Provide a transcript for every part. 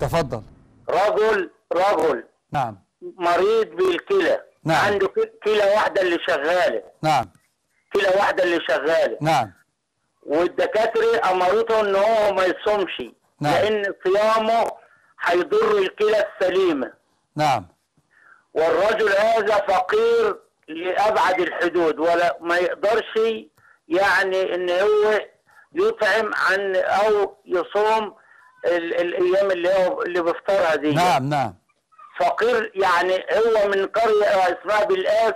تفضل. رجل رجل. نعم. مريض بالكلى. نعم. عنده كلى واحدة اللي شغالة. نعم. كلى واحدة اللي شغالة. نعم. والدكاترة أمرته إن هو ما يصومش. نعم. لأن صيامه هيضر الكلى السليمة. نعم. والرجل هذا فقير لأبعد الحدود. ولا ما يقدرش يعني إن هو يطعم عن أو يصوم الأيام اللي هو اللي بيفطرها دي نعم نعم فقير يعني هو من قرية اسمها بالقاس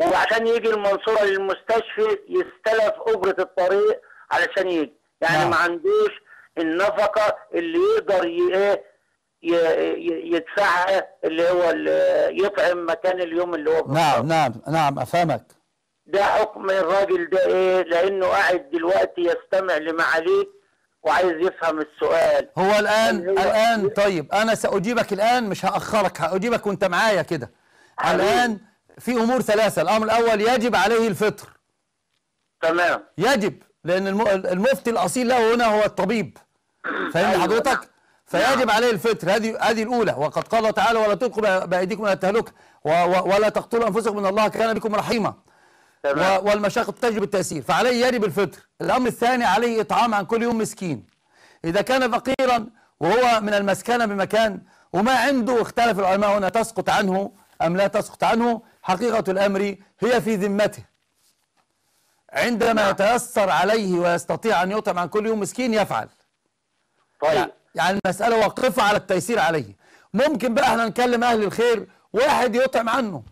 وعشان يجي المنصورة للمستشفى يستلف أجرة الطريق علشان يجي يعني نعم. ما عندوش النفقة اللي يقدر إيه يدفعها اللي هو ال- يطعم مكان اليوم اللي هو. نعم نعم نعم أفهمك ده حكم الراجل ده إيه لأنه قاعد دلوقتي يستمع لمعاليك وعايز يفهم السؤال. هو الآن هو- الآن طيب أنا سأجيبك الآن مش هأخرك هأجيبك وأنت معايا كده. الآن في أمور ثلاثة الأمر الأول يجب عليه الفطر. تمام. يجب لأن الم- المفتي الأصيل له هنا هو الطبيب. فاهم أيوة، حضرتك؟ نعم. فيجب عليه الفطر. هذه هذه الأولى. وقد قال تعالى ولا تلقوا بأيديكم إلى التهلكه ولا تقتلوا أنفسكم إن الله كان بكم رحيما. والمشاق تجب التأثير. فعليه يجب الفطر. الأمر الثاني عليه إطعام عن كل يوم مسكين. إذا كان فقيرا وهو من المسكنة بمكان وما عنده اختلف العلماء هنا تسقط عنه أم لا تسقط عنه؟ حقيقة الأمر هي في ذمته. عندما يتيسر عليه ويستطيع أن يطعم عن كل يوم مسكين يفعل. طيب. يعني المسألة واقفة على التيسير عليه. ممكن بقى إحنا نكلم أهل الخير واحد يطعم عنه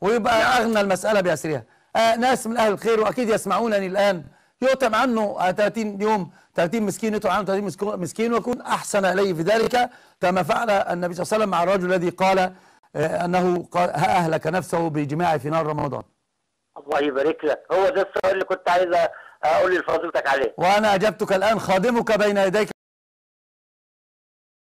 ويبقى أغنى المسألة بأسرها. ناس من أهل الخير وأكيد يسمعونني الآن. يطعم عنه آه 30 يوم 30 مسكين يطعم عنه 30 مسكو- مسكين ويكون أحسن إليه. في ذلك كما فعل النبي صلى الله عليه وسلم مع الرجل الذي قال آه أنه أهلك نفسه بجماع في نار رمضان. الله يبارك لك. هو ده السؤال اللي كنت عايز أقول لفضيلتك عليه. وأنا أجبتك الآن خادمك بين يديك